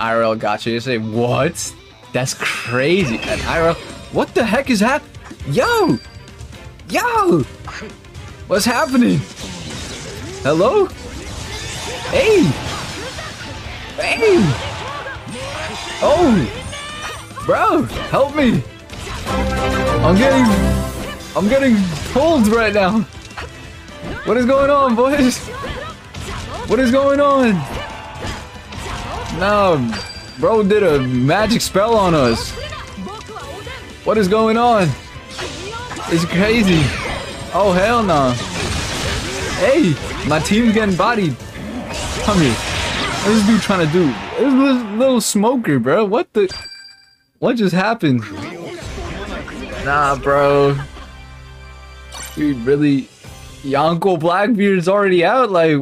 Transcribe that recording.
IRL gotcha. You say, what? That's crazy. And IRL, what the heck is hap? Yo! Yo! What's happening? Hello? Hey! Hey! Oh! Bro, help me! I'm getting... I'm getting pulled right now! What is going on, boys? What is going on? No, bro did a magic spell on us. What is going on? It's crazy. Oh, hell no. Hey, my team's getting bodied. Come here. What is this dude trying to do? This little smoker, bro. What the? What just happened? Nah, bro. Dude, really? Yonko Blackbeard's already out? Like...